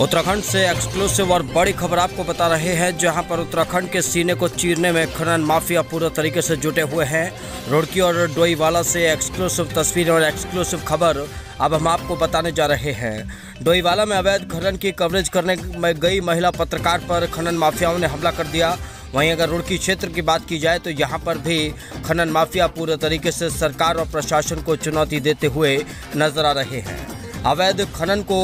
उत्तराखंड से एक्सक्लूसिव और बड़ी खबर आपको बता रहे हैं, जहाँ पर उत्तराखंड के सीने को चीरने में खनन माफिया पूरे तरीके से जुटे हुए हैं। रुड़की और डोईवाला से एक्सक्लूसिव तस्वीर और एक्सक्लूसिव खबर अब हम आपको बताने जा रहे हैं। डोईवाला में अवैध खनन की कवरेज करने में गई महिला पत्रकार पर खनन माफियाओं ने हमला कर दिया। वहीं अगर रुड़की क्षेत्र की बात की जाए तो यहाँ पर भी खनन माफिया पूरे तरीके से सरकार और प्रशासन को चुनौती देते हुए नज़र आ रहे हैं। अवैध खनन को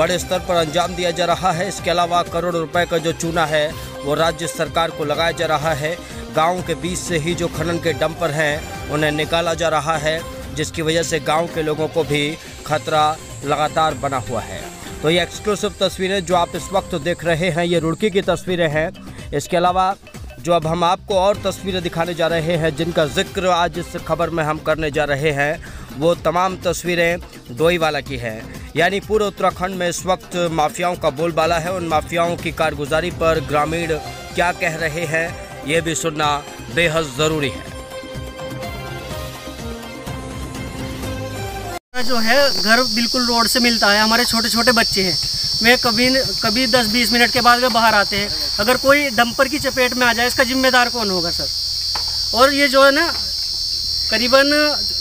बड़े स्तर पर अंजाम दिया जा रहा है। इसके अलावा करोड़ रुपए का जो चूना है, वो राज्य सरकार को लगाया जा रहा है। गाँव के बीच से ही जो खनन के डंपर हैं, उन्हें निकाला जा रहा है, जिसकी वजह से गाँव के लोगों को भी खतरा लगातार बना हुआ है। तो ये एक्सक्लूसिव तस्वीरें जो आप इस वक्त देख रहे हैं, ये रुड़की की तस्वीरें हैं। इसके अलावा जो अब हम आपको और तस्वीरें दिखाने जा रहे हैं, जिनका ज़िक्र आज इस खबर में हम करने जा रहे हैं, वो तमाम तस्वीरें डोईवाला की हैं। यानी पूरे उत्तराखंड में इस वक्त माफियाओं का बोलबाला है। उन माफियाओं की कारगुजारी पर ग्रामीण क्या कह रहे हैं, ये भी सुनना बेहद ज़रूरी है। जो है, घर बिल्कुल रोड से मिलता है। हमारे छोटे छोटे बच्चे हैं। वे कभी कभी 10-20 मिनट के बाद वे बाहर आते हैं। अगर कोई डंपर की चपेट में आ जाए, इसका जिम्मेदार कौन होगा, सर? और ये जो है ना, करीबन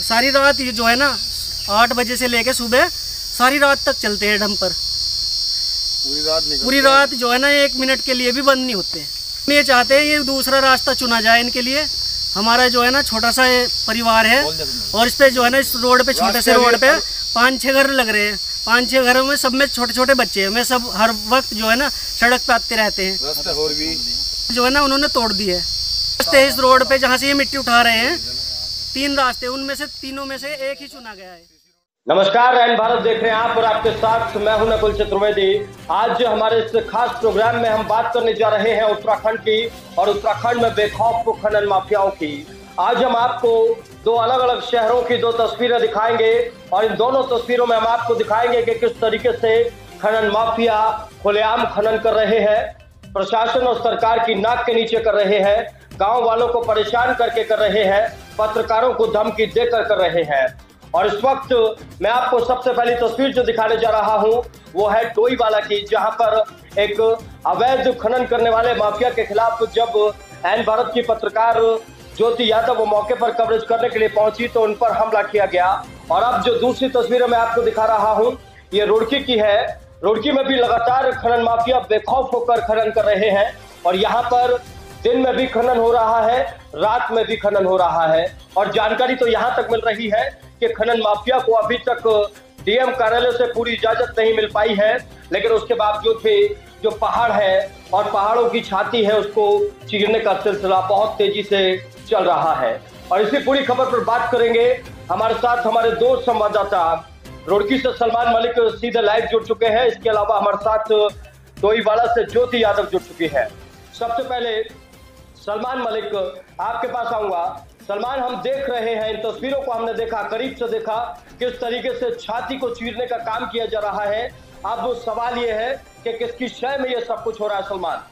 सारी रात ये जो है ना, आठ बजे से लेके सुबह सारी रात तक चलते हैं डंपर पूरी। रात पूरी रात जो है ना एक मिनट के लिए भी बंद नहीं होते। हम ये चाहते हैं ये दूसरा रास्ता चुना जाए इनके लिए। हमारा जो है ना छोटा सा परिवार है और इस पे जो है ना इस रोड पे छोटे से रोड पे पाँच छः घर लग रहे हैं। पाँच छः घरों में सब में छोटे छोटे बच्चे हैं। वे सब हर वक्त जो है ना सड़क पे आते रहते हैं। और भी। जो है ना उन्होंने तोड़ दिए रास्ते इस रोड पे जहाँ से ये मिट्टी उठा रहे हैं तीन रास्ते उनमें से तीनों में से एक ही चुना गया है। नमस्कार रैन भारत देख रहे हैं आप और आपके साथ मैं हूँ नकुल चतुर्वेदी। आज हमारे इस खास प्रोग्राम में हम बात करने जा रहे हैं उत्तराखंड की और उत्तराखंड में बेखौफ खनन माफियाओं की। आज हम आपको दो अलग अलग शहरों की दो तस्वीरें दिखाएँगे और इन दोनों तस्वीरों में हम आपको दिखाएँगे कि किस तरीके से खनन माफिया खुलेआम खनन कर रहे हैं, प्रशासन और सरकार की नाक के नीचे कर रहे हैं, गाँव वालों को परेशान करके कर रहे हैं, पत्रकारों को धमकी देकर कर रहे हैं। और इस वक्त मैं आपको सबसे पहली तस्वीर जो दिखाने जा रहा हूँ, वो है टोईवाला की, जहाँ पर एक अवैध खनन करने वाले माफिया के खिलाफ जब एन भारत की पत्रकार ज्योति यादव मौके पर कवरेज करने के लिए पहुँची तो उन पर हमला किया गया। और अब जो दूसरी तस्वीर मैं आपको दिखा रहा हूँ, ये रुड़की की है। रुड़की में भी लगातार खनन माफिया बेखौफ होकर खनन कर रहे हैं और यहाँ पर दिन में भी खनन हो रहा है, रात में भी खनन हो रहा है। और जानकारी तो यहाँ तक मिल रही है कि खनन माफिया को अभी तक डीएम कार्यालय से पूरी इजाज़त नहीं मिल पाई है, लेकिन उसके बावजूद भी जो पहाड़ है और पहाड़ों की छाती है, उसको चीरने का सिलसिला बहुत तेज़ी से चल रहा है। और इसी पूरी खबर पर बात करेंगे। हमारे साथ हमारे दो संवाददाता, रुड़की से सलमान मलिक सीधे लाइव जुड़ चुके हैं। इसके अलावा हमारे साथ टोईवाला से ज्योति यादव जुड़ चुकी है। सबसे पहले, सलमान मलिक, आपके पास आऊँगा। सलमान, हम देख रहे हैं इन तस्वीरों को हमने देखा, करीब से देखा किस तरीके से छाती को चीरने का काम किया जा रहा है। अब सवाल ये है कि किसकी शय में यह सब कुछ हो रहा है, सलमान?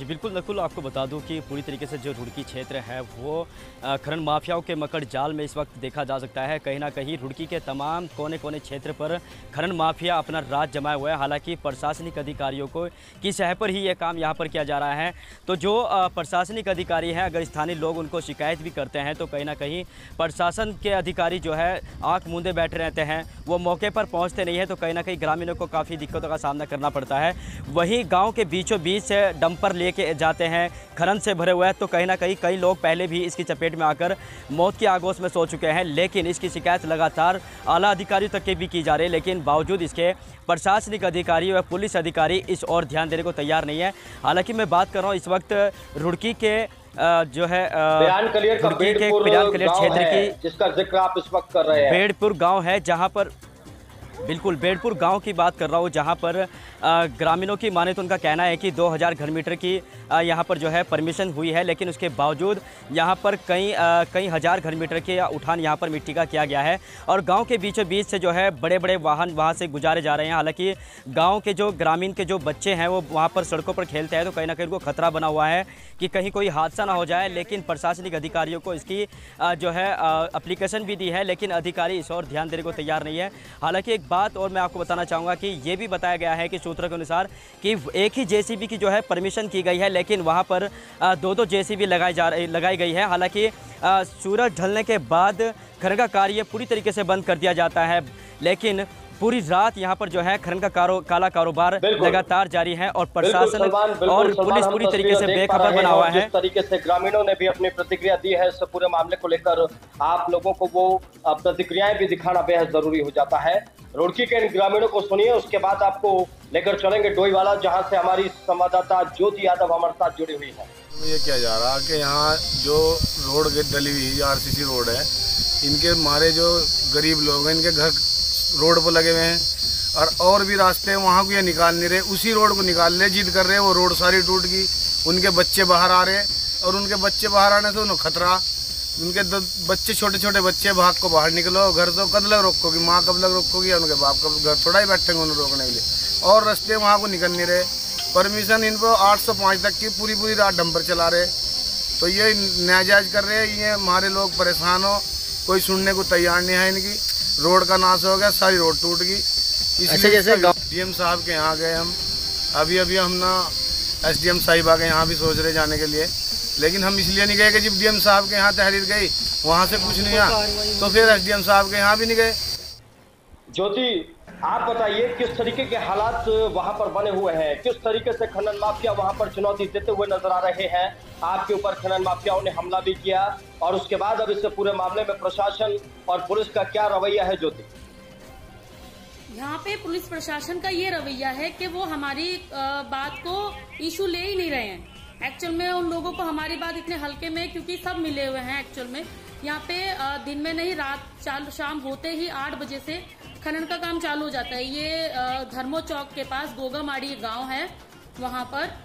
जी, बिल्कुल, नकुल, आपको बता दूँ कि पूरी तरीके से जो रुड़की क्षेत्र है, वो खनन माफियाओं के मकड़ जाल में इस वक्त देखा जा सकता है। कहीं ना कहीं रुड़की के तमाम कोने कोने क्षेत्र पर खनन माफिया अपना राज जमाए हुआ है। हालाँकि प्रशासनिक अधिकारियों को, की सह पर ही ये काम यहाँ पर किया जा रहा है। तो जो प्रशासनिक अधिकारी हैं, अगर स्थानीय लोग उनको शिकायत भी करते हैं तो कहीं ना कहीं प्रशासन के अधिकारी जो है, आँख मूंदे बैठे रहते हैं। वो मौके पर पहुँचते नहीं है तो कहीं ना कहीं ग्रामीणों को काफ़ी दिक्कतों का सामना करना पड़ता है। वहीं गाँव के बीचों बीच डंपर ले लेके जाते हैं खनन से भरे हुए हैं तो कहीं ना कहीं कई लोग पहले भी इसकी चपेट में आकर मौत की आगोश में सो चुके हैं लेकिन इसकी शिकायत लगातार आला अधिकारियों तक की भी की जा रही है लेकिन बावजूद इसके प्रशासनिक अधिकारी व पुलिस अधिकारी इस और ध्यान देने को तैयार नहीं है। हालाँकि मैं बात कर रहा हूँ इस वक्त रुड़की के जो है रुड़की के कलियर क्षेत्र की जिसका ज़िक्र आप इस वक्त कर रहे हैं। बेड़पुर गाँव है जहाँ पर बिल्कुल बेड़पुर गाँव की बात कर रहा हूँ, जहाँ पर ग्रामीणों की माने तो उनका कहना है कि 2000 घन मीटर की यहाँ पर जो है परमिशन हुई है, लेकिन उसके बावजूद यहाँ पर कई कई हज़ार घन मीटर के उठान यहाँ पर मिट्टी का किया गया है और गाँव के बीचों बीच से जो है बड़े बड़े वाहन वहाँ से गुजारे जा रहे हैं। हालाँकि गाँव के जो, ग्रामीण के जो बच्चे हैं, वो वहाँ पर सड़कों पर खेलते हैं तो कहीं ना कहीं उनको खतरा बना हुआ है कि कहीं कोई हादसा ना हो जाए, लेकिन प्रशासनिक अधिकारियों को इसकी जो है अप्लीकेशन भी दी है, लेकिन अधिकारी इस और ध्यान देने को तैयार नहीं है। हालाँकि बात और मैं आपको बताना चाहूँगा कि ये भी बताया गया है कि सूत्र के अनुसार कि एक ही जेसीबी की जो है परमिशन की गई है, लेकिन वहाँ पर दो दो जेसीबी लगाई जा रही, लगाई गई है। हालाँकि सूरज ढलने के बाद घर का कार्य पूरी तरीके से बंद कर दिया जाता है। लेकिन पूरी रात यहाँ पर जो है खनन का कारो काला कारोबार लगातार जारी है और प्रशासन और पुलिस पूरी तरीके से बेखबर बना हुआ है जिस तरीके से ग्रामीणों ने भी अपनी प्रतिक्रिया दी है इस पूरे मामले को लेकर आप लोगों को वो प्रतिक्रियाएँ भी दिखाना बेहद ज़रूरी हो जाता है। रुड़की के इन ग्रामीणों को सुनिए उसके बाद आपको लेकर चलेंगे डोईवाला जहाँ से हमारी संवाददाता ज्योति यादव हमारे साथ जुड़ी हुई है। ये क्या जा रहा है कि यहाँ जो रोड डली हुई आरसीसी रोड है इनके मारे जो गरीब लोग हैं इनके घर रोड पर लगे हुए हैं। और और भी रास्ते वहाँ को ये निकाल नहीं रहे। उसी रोड को निकाल ले, जिद कर रहे वो रोड सारी टूट गई। उनके बच्चे बाहर आ रहे और उनके बच्चे बाहर आने से उन्हें खतरा। उनके बच्चे छोटे छोटे बच्चे, भाग को बाहर निकलो। घर तो कब लग रोकोगी, माँ कब लग रोकोगी उनके बाप कब, घर थोड़ा ही बैठेंगे उन्हें रोकने के लिए। और रास्ते वहाँ को निकल नहीं रहे। परमिशन इनको 805 तक की पूरी पूरी रात डंपर चला रहे। तो ये नाजायज कर रहे हैं, ये हमारे लोग परेशान हो। कोई सुनने को तैयार नहीं है इनकी। रोड का नाश हो गया सारी रोड टूट गई। अच्छा, जैसे डीएम साहब के यहाँ गए हम। अभी अभी हम ना एस डी एम साहिब आ गए यहाँ भी सोच रहे जाने के लिए। लेकिन हम इसलिए नहीं गए कि जब डीएम साहब के यहाँ तहरीर गई वहाँ से कुछ नहीं आया तो फिर एस डी एम साहब के यहाँ भी नहीं गए। ज्योति, आप बताइए, किस तरीके के हालात वहाँ पर बने हुए हैं? किस तरीके से खनन माफिया वहाँ पर चुनौती देते हुए नज़र आ रहे हैं? आपके ऊपर खनन माफियाओं ने हमला भी किया और उसके बाद अब इस पूरे मामले में प्रशासन और पुलिस का क्या रवैया है, ज्योति? यहाँ पे पुलिस प्रशासन का ये रवैया है कि वो हमारी बात को इशू ले ही नहीं रहे हैं। एक्चुअल में उन लोगों को हमारी बात इतने हल्के में, क्योंकि सब मिले हुए हैं एक्चुअल में। यहाँ पे दिन में नहीं, रात शाम होते ही आठ बजे से खनन का काम चालू हो जाता है। ये धर्मो चौक के पास गोगामाड़ी गाँव है, वहाँ पर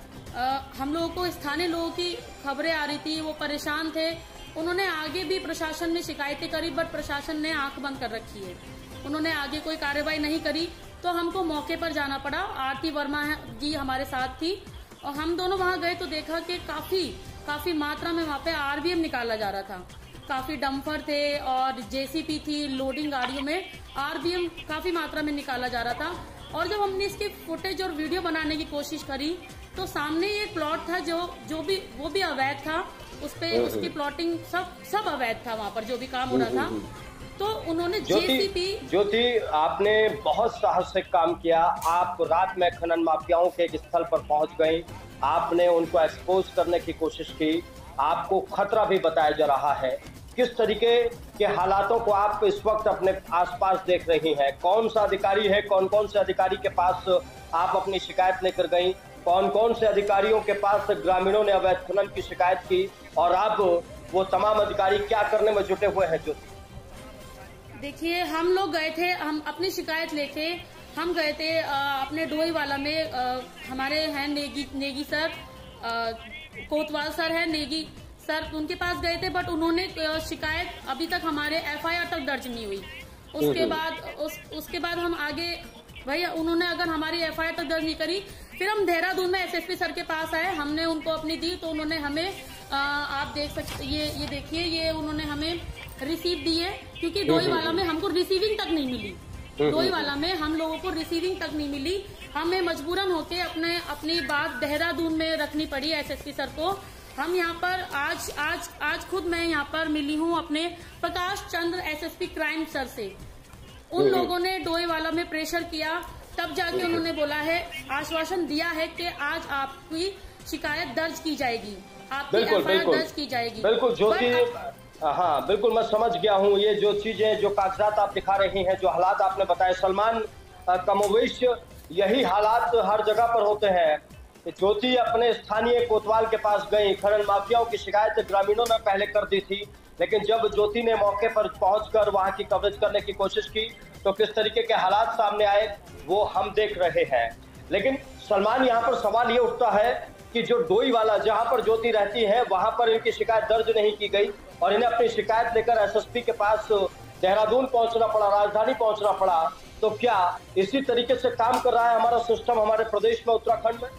हम लोगों को स्थानीय लोगों की खबरें आ रही थी, वो परेशान थे। उन्होंने आगे भी प्रशासन में शिकायतें करी बट प्रशासन ने आँख बंद कर रखी है। उन्होंने आगे कोई कार्रवाई नहीं करी तो हमको मौके पर जाना पड़ा। आरती वर्मा जी हमारे साथ थी। और हम दोनों वहाँ गए तो देखा कि काफ़ी काफ़ी मात्रा में वहाँ पे आरबीएम निकाला जा रहा था। काफ़ी डंपर थे और जेसीपी थी लोडिंग गाड़ियों में आरबीएम काफ़ी मात्रा में निकाला जा रहा था। और जब हमने इसकी फुटेज और वीडियो बनाने की कोशिश करी तो सामने एक प्लॉट था जो जो भी वो भी अवैध था। उस पे उसकी प्लॉटिंग सब सब अवैध था वहाँ पर जो भी काम हो रहा था। तो उन्होंने ज्योति ज्योति आपने बहुत साहसिक काम किया। आप रात में खनन माफियाओं के एक स्थल पर पहुँच गई। आपने उनको एक्सपोज करने की कोशिश की। आपको खतरा भी बताया जा रहा है। किस तरीके के हालातों को आप इस वक्त अपने आसपास देख रही हैं? कौन सा अधिकारी है? कौन कौन से अधिकारी के पास आप अपनी शिकायत लेकर गई? कौन कौन से अधिकारियों के पास ग्रामीणों ने अवैध खनन की शिकायत की? और अब वो तमाम अधिकारी क्या करने में जुटे हुए हैं ज्योति? देखिए हम लोग गए थे हम अपनी शिकायत लेके हम गए थे अ, अपने डोई वाला में अ, हमारे हैं नेगी नेगी सर अ, कोतवाल सर है नेगी सर उनके पास गए थे बट उन्होंने शिकायत अभी तक हमारे एफआईआर तक दर्ज नहीं हुई। उसके बाद उस, उसके बाद हम आगे भैया उन्होंने अगर हमारी एफआईआर तक दर्ज नहीं करी फिर हम देहरादून में एसएसपी सर के पास आए हमने उनको अपनी दी तो उन्होंने हमें अ, आप देख सकते ये ये देखिए ये उन्होंने हमें रिसीव दिए क्योंकि डोई वाला में हमको रिसीविंग तक नहीं मिली। डोई वाला में हम लोगों को रिसीविंग तक नहीं मिली। हमें मजबूरन होके अपने अपनी बात देहरादून में रखनी पड़ी एसएसपी सर को। हम यहाँ पर आज आज आज खुद मैं यहाँ पर मिली हूँ अपने Prakash Chandra SSP crime sir से। उन लोगों ने डोई वाला में प्रेशर किया। तब जाके उन्होंने बोला है आश्वासन दिया है कि आज आपकी शिकायत दर्ज की जाएगी। आपकी एफ़ दर्ज की जाएगी। बिल्कुल ज्योति But हाँ बिल्कुल मैं समझ गया हूँ। ये जो चीज़ें, जो कागजात आप दिखा रही हैं, जो हालात आपने बताए, सलमान कमोवेश यही हालात हर जगह पर होते हैं। ज्योति अपने स्थानीय कोतवाल के पास गई, खनन माफियाओं की शिकायत ग्रामीणों ने पहले कर दी थी, लेकिन जब ज्योति ने मौके पर पहुंचकर वहाँ की कवरेज करने की कोशिश की तो किस तरीके के हालात सामने आए, वो हम देख रहे हैं। लेकिन सलमान यहाँ पर सवाल ये उठता है कि जो डोई वाला, जहाँ पर ज्योति रहती है, वहाँ पर इनकी शिकायत दर्ज नहीं की गई और इन्हें अपनी शिकायत लेकर एसएसपी के पास देहरादून पहुँचना पड़ा, राजधानी पहुँचना पड़ा। तो क्या इसी तरीके से काम कर रहा है हमारा सिस्टम हमारे प्रदेश में, उत्तराखंड में?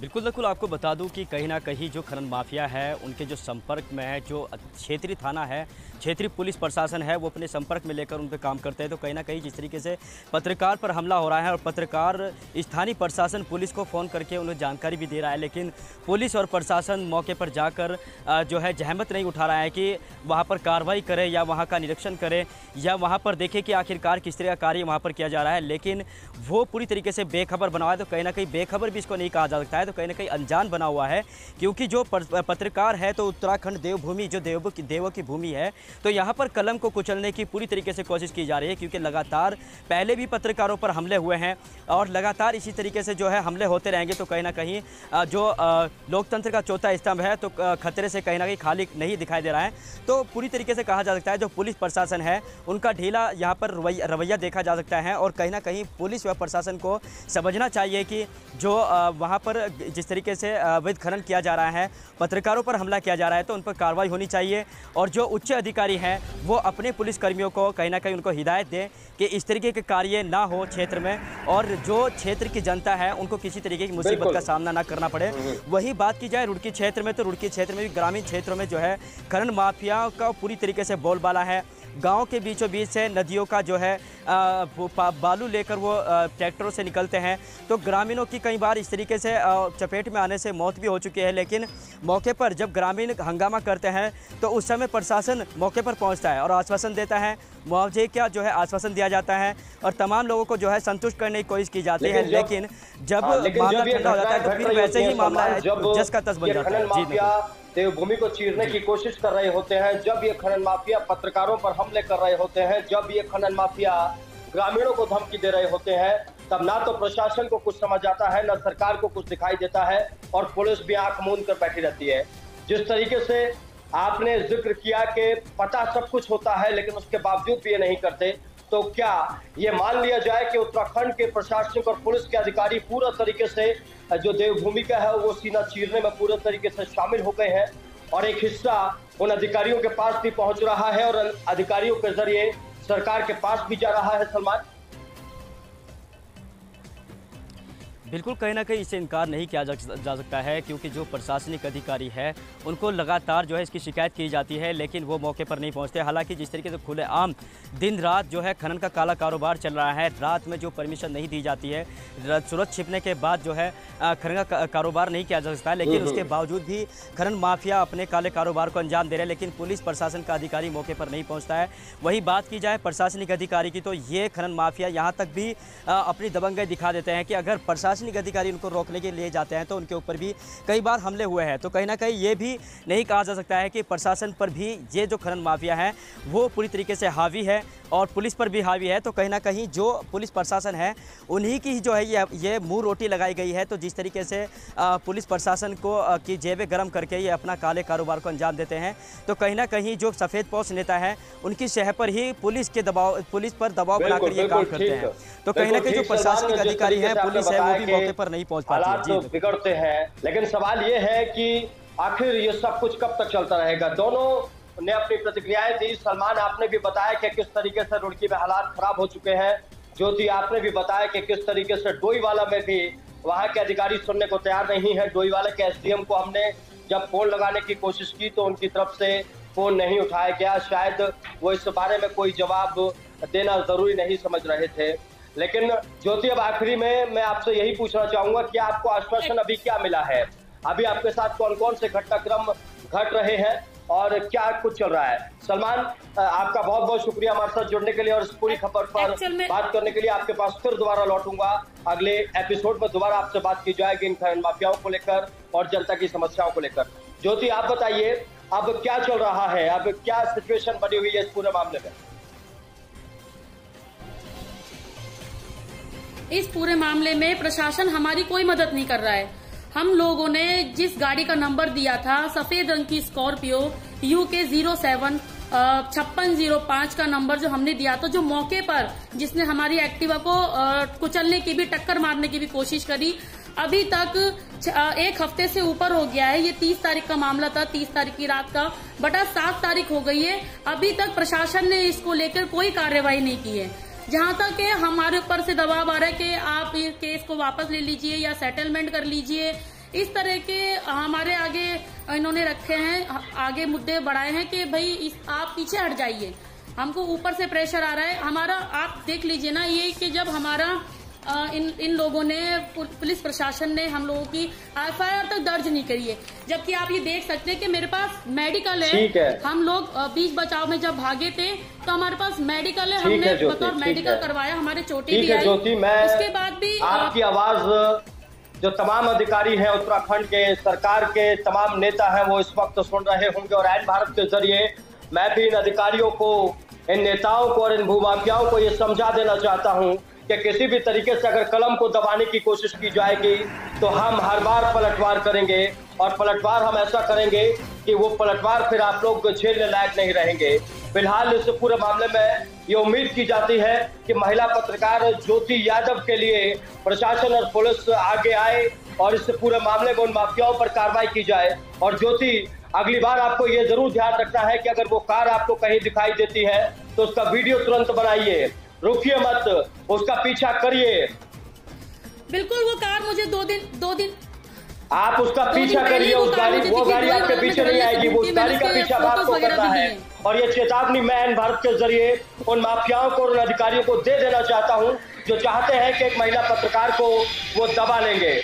बिल्कुल बिल्कुल आपको बता दूँ कि कहीं ना कहीं जो खनन माफिया है, उनके जो संपर्क में है, जो क्षेत्रीय थाना है क्षेत्रीय पुलिस प्रशासन है, वो अपने संपर्क में लेकर उन पर काम करते हैं। तो कहीं ना कहीं जिस तरीके से पत्रकार पर हमला हो रहा है और पत्रकार स्थानीय प्रशासन पुलिस को फ़ोन करके उन्हें जानकारी भी दे रहा है, लेकिन पुलिस और प्रशासन मौके पर जाकर जो है जहमत नहीं उठा रहा है कि वहाँ पर कार्रवाई करे या वहाँ का निरीक्षण करे या वहाँ पर देखे कि आखिरकार किस तरह का कार्य वहाँ पर किया जा रहा है। लेकिन वो पूरी तरीके से बेखबर बना है तो कहीं ना कहीं बेखबर भी इसको नहीं कहा जा सकता है। तो कहीं ना कहीं अनजान बना हुआ है, क्योंकि जो पत्रकार है तो उत्तराखंड देवभूमि, जो देव देवों की भूमि है तो यहाँ पर कलम को कुचलने की पूरी तरीके से कोशिश की जा रही है, क्योंकि लगातार पहले भी पत्रकारों पर हमले हुए हैं और लगातार इसी तरीके से जो है हमले होते रहेंगे तो कहीं ना कहीं जो लोकतंत्र का चौथा स्तंभ है तो खतरे से कहीं ना कहीं खाली नहीं दिखाई दे रहा है। तो पूरी तरीके से कहा जा सकता है, जो पुलिस प्रशासन है, उनका ढीला यहाँ पर रवैया देखा जा सकता है और कहीं ना कहीं पुलिस व प्रशासन को समझना चाहिए कि जो वहाँ पर जिस तरीके से अवैध खनन किया जा रहा है, पत्रकारों पर हमला किया जा रहा है तो उन पर कार्रवाई होनी चाहिए और जो उच्च अधिकारी हैं वो अपने पुलिसकर्मियों को कहीं ना कहीं उनको हिदायत दें कि इस तरीके के कार्य ना हो क्षेत्र में और जो क्षेत्र की जनता है उनको किसी तरीके की मुसीबत का सामना ना करना पड़े। हम्म, हम्म। वही बात की जाए रुड़की क्षेत्र में तो रुड़की क्षेत्र में भी ग्रामीण क्षेत्रों में जो है खनन माफिया का पूरी तरीके से बोलबाला है। गाँव के बीचों बीच से नदियों का जो है बालू लेकर वो ट्रैक्टरों से निकलते हैं। तो ग्रामीणों की कई बार इस तरीके से चपेट में आने से मौत भी हो चुकी है लेकिन मौके पर जब ग्रामीण हंगामा करते हैं तो उस समय प्रशासन मौके पर पहुँचता है और आश्वासन देता है मुआवजे का जो है आश्वासन दिया जाता है और तमाम लोगों को जो है संतुष्ट करने की कोशिश की जाती है। लेकिन जब हाँ, मामला ठंडा हो जाता है तो फिर वैसे ही मामला जस का तस बन जाता है। जी देवभूमि को चीरने की कोशिश कर रहे होते हैं। जब ये खनन माफिया पत्रकारों पर हमले कर रहे होते हैं जब ये खनन माफिया ग्रामीणों को धमकी दे रहे होते हैं तब ना तो प्रशासन को कुछ समझ आता है ना सरकार को कुछ दिखाई देता है और पुलिस भी आँख मूंद कर बैठी रहती है। जिस तरीके से आपने ज़िक्र किया कि पता सब कुछ होता है लेकिन उसके बावजूद भी ये नहीं करते तो क्या ये मान लिया जाए कि उत्तराखंड के प्रशासनिक और पुलिस के अधिकारी पूरा तरीके से, जो देवभूमि का है, वो सीना चीरने में पूरे तरीके से शामिल हो गए हैं और एक हिस्सा उन अधिकारियों के पास भी पहुँच रहा है और अधिकारियों के ज़रिए सरकार के पास भी जा रहा है, सलमान। बिल्कुल कहीं ना कहीं इससे इनकार नहीं किया जा, सकता है क्योंकि जो प्रशासनिक अधिकारी है उनको लगातार जो है इसकी शिकायत की जाती है लेकिन वो मौके पर नहीं पहुँचते हालाँकि जिस तरीके से खुले आम दिन रात जो है खनन का काला कारोबार चल रहा है रात में जो परमिशन नहीं दी जाती है सूरज छिपने के बाद जो है खनन का कारोबार नहीं किया जा सकता लेकिन उसके। बावजूद भी खनन माफिया अपने काले कारोबार को अंजाम दे रहे हैं लेकिन पुलिस प्रशासन का अधिकारी मौके पर नहीं पहुँचता है वही बात की जाए प्रशासनिक अधिकारी की तो ये खनन माफिया यहाँ तक भी अपनी दबंगई दिखा देते हैं कि अगर प्रशासन प्रशासनिक अधिकारी उनको रोकने के लिए जाते हैं तो उनके ऊपर भी कई बार हमले हुए हैं। तो कहीं ना कहीं ये भी नहीं कहा जा सकता है कि प्रशासन पर भी ये जो खनन माफिया है, वो पूरी तरीके से हावी है। और पुलिस पर भी हावी है तो कहीं ना कहीं जो पुलिस प्रशासन है उन्हीं की जो है ये ये मुँह रोटी लगाई गई है। तो जिस तरीके से पुलिस प्रशासन को की जेबें गर्म करके ये अपना काले कारोबार को अंजाम देते हैं तो कहीं ना कहीं जो सफ़ेद पोस्ट नेता है उनकी शह पर ही पुलिस के दबाव पुलिस पर दबाव बनाकर ये काम करते हैं। तो कहीं ना कहीं जो प्रशासनिक अधिकारी है पुलिस है वो भी मौके पर नहीं पहुँच पाती। तो बिगड़ते हैं लेकिन सवाल ये है कि आखिर ये सब कुछ कब तक चलता रहेगा? दोनों ने अपनी प्रतिक्रियाएँ दी। सलमान, आपने भी बताया कि किस तरीके से रुड़की में हालात खराब हो चुके हैं। ज्योति, आपने भी बताया कि किस तरीके से डोईवाला में भी वहाँ के अधिकारी सुनने को तैयार नहीं है। डोईवाला के एसडीएम को हमने जब फ़ोन लगाने की कोशिश की तो उनकी तरफ़ से फ़ोन नहीं उठाया गया। शायद वो इस बारे में कोई जवाब देना ज़रूरी नहीं समझ रहे थे। लेकिन ज्योति, अब आखिरी में मैं आपसे यही पूछना चाहूँगा कि आपको आश्वासन अभी क्या मिला है? अभी आपके साथ कौन कौन से घटनाक्रम घट रहे हैं? और क्या कुछ चल रहा है? सलमान आपका बहुत बहुत शुक्रिया हमारे साथ जुड़ने के लिए और इस पूरी खबर पर बात करने के लिए आपके पास फिर दोबारा लौटूँगा। अगले एपिसोड में दोबारा आपसे बात की जाएगी इन खनन माफियाओं को लेकर और जनता की समस्याओं को लेकर। ज्योति आप बताइए अब क्या चल रहा है? अब क्या सिचुएशन बनी हुई है इस पूरे मामले में? इस पूरे मामले में प्रशासन हमारी कोई मदद नहीं कर रहा है। हम लोगों ने जिस गाड़ी का नंबर दिया था, सफ़ेद रंग की Scorpio U K zero seven छप्पन ज़ीरो पाँच का नंबर जो हमने दिया था, जो मौके पर जिसने हमारी एक्टिवा को कुचलने की भी, टक्कर मारने की भी कोशिश करी। अभी तक एक हफ़्ते से ऊपर हो गया है, ये तीस तारीख का मामला था, तीस तारीख की रात का, बटा सात तारीख हो गई है। अभी तक प्रशासन ने इसको लेकर कोई कार्यवाही नहीं की है। जहाँ तक हमारे ऊपर से दबाव आ रहा है कि आप इस केस को वापस ले लीजिए या सेटलमेंट कर लीजिए। इस तरह के हमारे आगे इन्होंने रखे हैं आगे मुद्दे बढ़ाए हैं कि भाई इस, आप पीछे हट जाइए। हमको ऊपर से प्रेशर आ रहा है। हमारा आप देख लीजिए ना ये कि जब हमारा इन इन लोगों ने पुलिस प्रशासन ने हम लोगों की एफआईआर तक दर्ज नहीं करी है। जबकि आप ये देख सकते हैं कि मेरे पास मेडिकल है। है। हम लोग बीच बचाव में जब भागे थे तो हमारे पास मेडिकल है। हमने है, बतौर मेडिकल करवाया हमारे चोटी भी आई। उसके बाद भी आपकी आवाज़ जो तमाम अधिकारी हैं उत्तराखंड के सरकार के तमाम नेता हैं वो इस वक्त सुन रहे होंगे। और ऐन भारत के ज़रिए मैं भी इन अधिकारियों को इन नेताओं को और इन भूमाफियाओं को ये समझा देना चाहता हूँ कि किसी भी तरीके से अगर कलम को दबाने की कोशिश की जाएगी तो हम हर बार पलटवार करेंगे। और पलटवार हम ऐसा करेंगे कि वो पलटवार फिर आप लोग झेलने लायक नहीं रहेंगे। फ़िलहाल इस पूरे मामले में ये उम्मीद की जाती है कि महिला पत्रकार ज्योति यादव के लिए प्रशासन और पुलिस आगे आए और इस पूरे मामले में उन माफियाओं पर कार्रवाई की जाए। और ज्योति, अगली बार आपको ये ज़रूर ध्यान रखना है कि अगर वो कार आपको कहीं दिखाई देती है तो उसका वीडियो तुरंत बनाइए। रुकिए मत उसका पीछा करिए। बिल्कुल वो कार मुझे दो दिन दो दिन आप उसका पीछा करिए उस गाड़ी वो गाड़ी आपके पीछे नहीं आएगी वो उस गाड़ी का पीछा आपको करना है। और ये चेतावनी मैं एन भारत के ज़रिए उन माफियाओं को और उन अधिकारियों को दे देना चाहता हूँ जो चाहते हैं कि एक महिला पत्रकार को वो दबा लेंगे।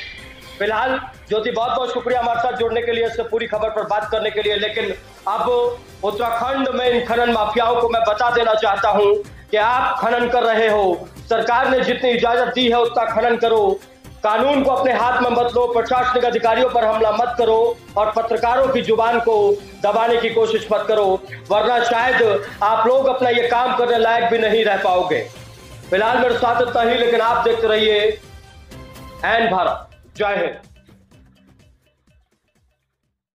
फ़िलहाल ज्योति बहुत बहुत शुक्रिया हमारे साथ जुड़ने के लिए इससे पूरी खबर पर बात करने के लिए। लेकिन अब उत्तराखंड में इन खनन माफियाओं को मैं बता देना चाहता हूँ कि आप खनन कर रहे हो। सरकार ने जितनी इजाज़त दी है, उतना खनन करो। कानून को अपने हाथ में मत लो, प्रशासनिक अधिकारियों पर हमला मत करो और पत्रकारों की ज़ुबान को दबाने की कोशिश मत करो, वरना शायद आप लोग अपना ये काम करने लायक भी नहीं रह पाओगे। फ़िलहाल मेरे साथ ही, लेकिन आप देखते रहिए। एन भारत। जय हिंद।